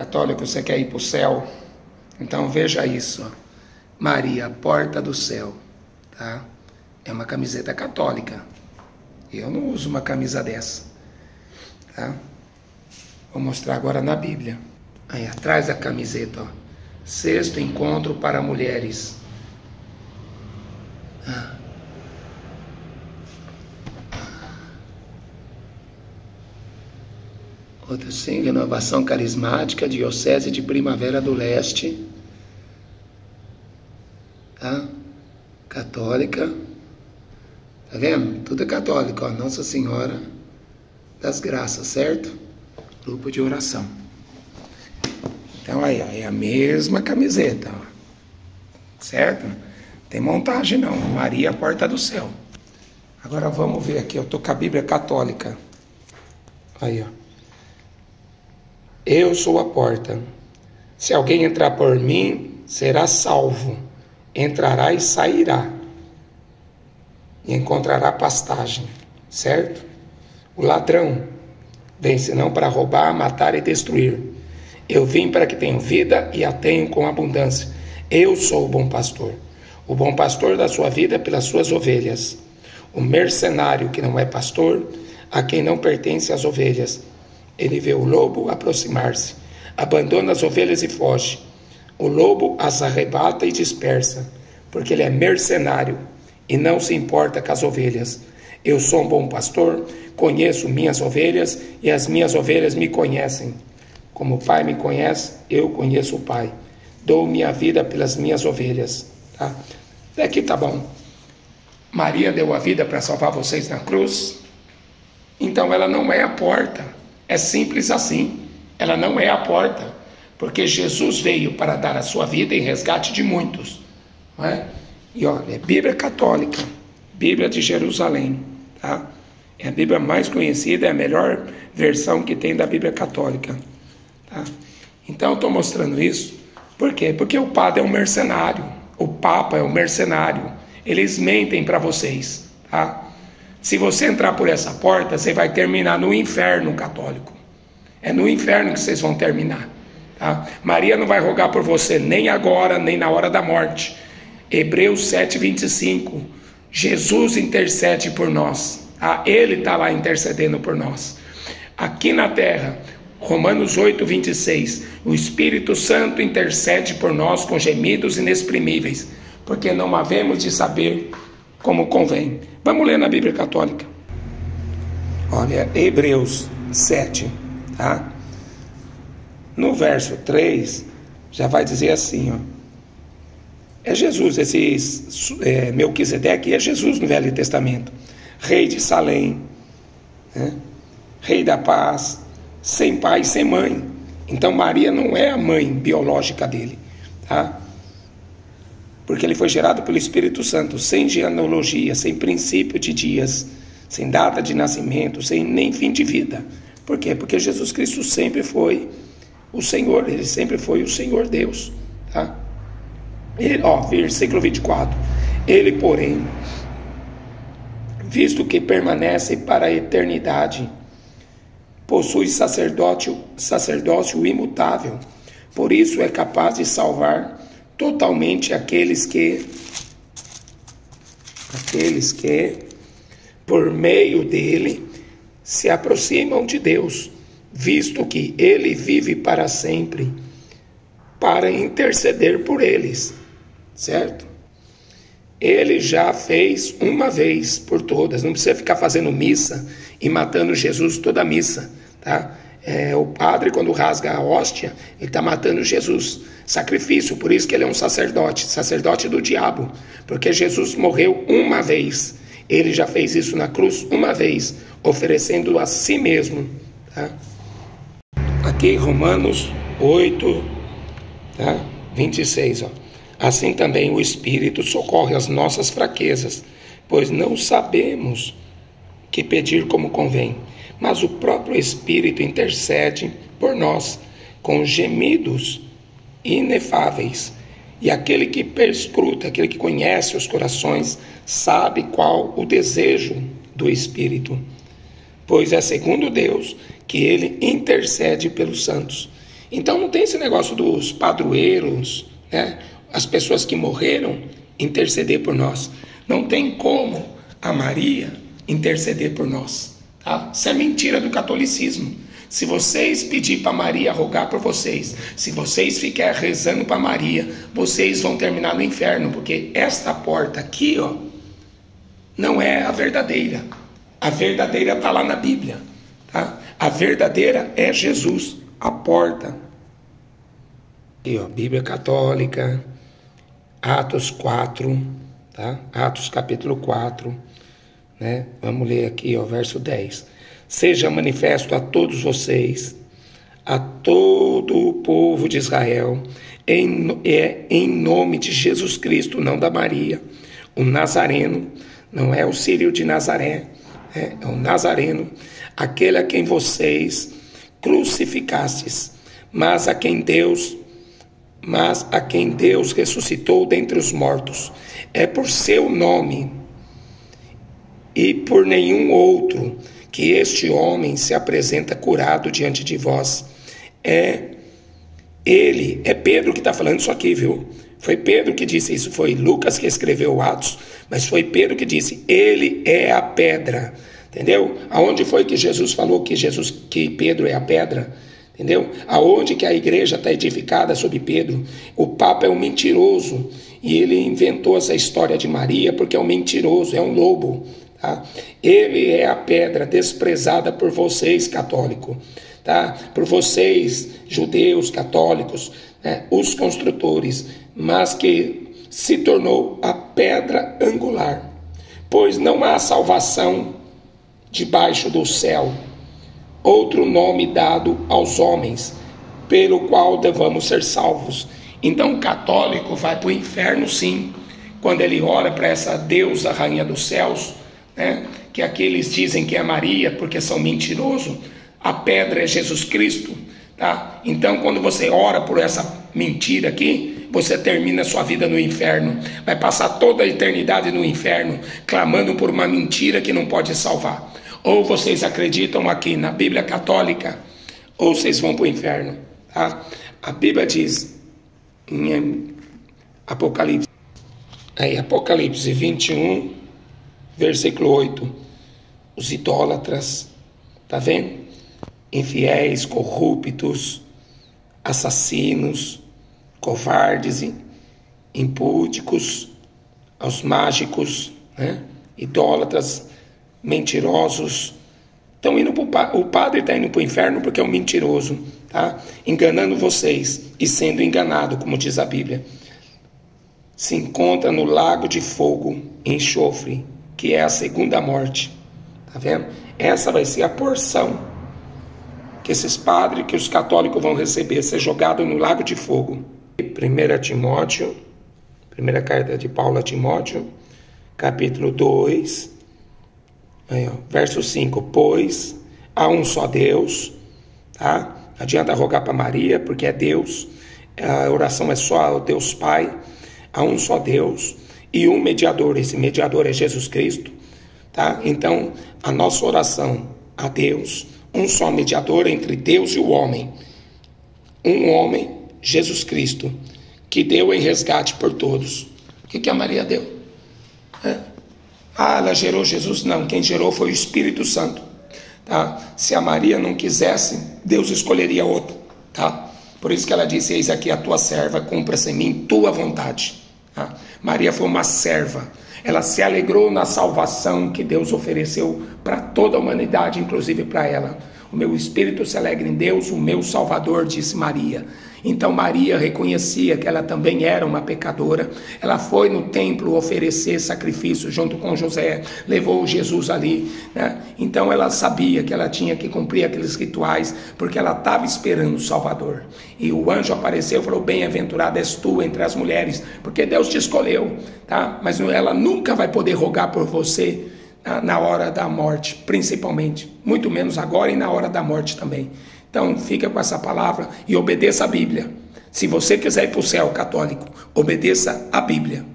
Católico, você quer ir para o céu? Então veja isso. Maria, porta do céu. Tá? É uma camiseta católica. Eu não uso uma camisa dessa. Tá? Vou mostrar agora na Bíblia. Aí atrás da camiseta, ó. Sexto encontro para mulheres. Sim, renovação carismática, Diocese de Primavera do Leste. Tá? Católica. Tá vendo? Tudo é católico, ó. Nossa Senhora das Graças, certo? Grupo de oração. Então aí, ó, é a mesma camiseta, ó. certo? Tem montagem não. Maria, porta do céu. Agora vamos ver aqui, eu tô com a Bíblia católica. Aí, ó. Eu sou a porta. Se alguém entrar por mim, será salvo. Entrará e sairá. E encontrará pastagem. Certo? O ladrão vem senão para roubar, matar e destruir. Eu vim para que tenham vida e a tenham com abundância. Eu sou o bom pastor. O bom pastor da sua vida pelas suas ovelhas. O mercenário que não é pastor, a quem não pertence as ovelhas ele vê o lobo aproximar-se, abandona as ovelhas e foge. O lobo as arrebata e dispersa, porque ele é mercenário e não se importa com as ovelhas. Eu sou um bom pastor, conheço minhas ovelhas e as minhas ovelhas me conhecem. Como o Pai me conhece, eu conheço o Pai. Dou minha vida pelas minhas ovelhas. Tá? Até aqui tá bom. Maria deu a vida para salvar vocês na cruz. Então ela não é a porta. É simples assim. Ela não é a porta, porque Jesus veio para dar a sua vida em resgate de muitos. Não é? E olha, é Bíblia Católica, Bíblia de Jerusalém, tá? É a Bíblia mais conhecida, é a melhor versão que tem da Bíblia Católica, tá? Então eu estou mostrando isso, por quê? Porque o padre é um mercenário, o Papa é um mercenário, eles mentem para vocês, tá? Se você entrar por essa porta, você vai terminar no inferno católico. É no inferno que vocês vão terminar. Tá? Maria não vai rogar por você nem agora, nem na hora da morte. Hebreus 7, 25. Jesus intercede por nós. Tá? Ele está lá intercedendo por nós. Aqui na terra, Romanos 8, 26. O Espírito Santo intercede por nós com gemidos inexprimíveis, porque não havemos de saber como convém. Vamos ler na Bíblia Católica. Olha, Hebreus 7, tá? No verso 3, já vai dizer assim, ó. É Jesus, esse é, Melquisedeque é Jesus no Velho Testamento. Rei de Salém, né? rei da paz, sem pai, sem mãe. Então Maria não é a mãe biológica dele, tá? Porque ele foi gerado pelo Espírito Santo, sem genealogia, sem princípio de dias, sem data de nascimento, sem nem fim de vida. Por quê? Porque Jesus Cristo sempre foi o Senhor, ele sempre foi o Senhor Deus. Tá? Ele, ó, versículo 24. Ele, porém, visto que permanece para a eternidade, possui sacerdócio, sacerdócio imutável, por isso é capaz de salvar totalmente aqueles que aqueles que por meio dele se aproximam de Deus, visto que ele vive para sempre para interceder por eles, certo? Ele já fez uma vez por todas, não precisa ficar fazendo missa e matando Jesus toda missa, tá? É, o padre, quando rasga a hóstia, ele está matando Jesus. Sacrifício, por isso que ele é um sacerdote, sacerdote do diabo, porque Jesus morreu uma vez. Ele já fez isso na cruz uma vez, oferecendo a si mesmo. Tá? Aqui, Romanos 8, tá? 26. Ó. Assim também o Espírito socorre as nossas fraquezas, pois não sabemos que pedir como convém mas o próprio Espírito intercede por nós com gemidos inefáveis. E aquele que perscruta, aquele que conhece os corações, sabe qual o desejo do Espírito. Pois é segundo Deus que ele intercede pelos santos. Então não tem esse negócio dos padroeiros, né? as pessoas que morreram, interceder por nós. Não tem como a Maria interceder por nós. Tá? Isso é mentira do catolicismo. Se vocês pedir para Maria rogar por vocês, se vocês ficarem rezando para Maria, vocês vão terminar no inferno, porque esta porta aqui, ó, não é a verdadeira. A verdadeira está lá na Bíblia. Tá? A verdadeira é Jesus, a porta. E ó, Bíblia Católica, Atos 4, tá? Atos capítulo 4, né? Vamos ler aqui, ó, verso 10. Seja manifesto a todos vocês, a todo o povo de Israel, em, é, em nome de Jesus Cristo, não da Maria, o Nazareno, não é o Sírio de Nazaré, é, é o Nazareno, aquele a quem vocês crucificastes, mas a quem Deus, mas a quem Deus ressuscitou dentre os mortos. É por seu nome e por nenhum outro que este homem se apresenta curado diante de vós. É ele, é Pedro que está falando isso aqui, viu? Foi Pedro que disse isso, foi Lucas que escreveu Atos, mas foi Pedro que disse: Ele é a pedra. Entendeu? Aonde foi que Jesus falou que Jesus que Pedro é a pedra? Entendeu? Aonde que a igreja está edificada sobre Pedro? O Papa é um mentiroso e ele inventou essa história de Maria porque é um mentiroso, é um lobo. Tá? Ele é a pedra desprezada por vocês, católico, tá? por vocês, judeus, católicos, né? os construtores, mas que se tornou a pedra angular. Pois não há salvação debaixo do céu, outro nome dado aos homens, pelo qual devamos ser salvos. Então o católico vai para o inferno sim, quando ele ora para essa deusa rainha dos céus, né? que aqueles dizem que é Maria porque são mentirosos, a pedra é Jesus Cristo. Tá? Então quando você ora por essa mentira aqui, você termina a sua vida no inferno. Vai passar toda a eternidade no inferno, clamando por uma mentira que não pode salvar. Ou vocês acreditam aqui na Bíblia Católica, ou vocês vão para o inferno. Tá? A Bíblia diz em Apocalipse, aí, Apocalipse 21, versículo 8: os idólatras, tá vendo? Infiéis, corruptos, assassinos, covardes, impúdicos, aos mágicos, né? idólatras, mentirosos. Estão indo pro, o padre está indo para o inferno porque é um mentiroso, tá? enganando vocês e sendo enganado, como diz a Bíblia. Se encontra no lago de fogo, enxofre, que é a segunda morte. Tá vendo? Essa vai ser a porção que esses padres, que os católicos vão receber, ser jogado no lago de fogo. 1 Timóteo, primeira carta de Paulo a Timóteo, capítulo 2, Aí, ó, verso 5: Pois há um só Deus, tá? Adianta rogar para Maria, porque é Deus, a oração é só ao Deus Pai. Há um só Deus e um mediador, esse mediador é Jesus Cristo, tá? Então, a nossa oração a Deus, um só mediador entre Deus e o homem, um homem, Jesus Cristo, que deu em resgate por todos. O que, que a Maria deu? É. Ah, ela gerou Jesus? Não, quem gerou foi o Espírito Santo. Tá? Se a Maria não quisesse, Deus escolheria outro. Tá? Por isso que ela disse: Eis aqui a tua serva, cumpra-se em mim tua vontade. Tá? Maria foi uma serva. Ela se alegrou na salvação que Deus ofereceu para toda a humanidade, inclusive para ela. O meu espírito se alegra em Deus, o meu Salvador, disse Maria. Então Maria reconhecia que ela também era uma pecadora. Ela foi no templo oferecer sacrifício junto com José, levou Jesus ali. Né? Então ela sabia que ela tinha que cumprir aqueles rituais, porque ela estava esperando o Salvador. E o anjo apareceu e falou: Bem-aventurada és tu entre as mulheres, porque Deus te escolheu, tá? Mas ela nunca vai poder rogar por você na hora da morte, principalmente, muito menos agora e na hora da morte também. Então, fica com essa palavra e obedeça a Bíblia. Se você quiser ir para o céu católico, obedeça a Bíblia.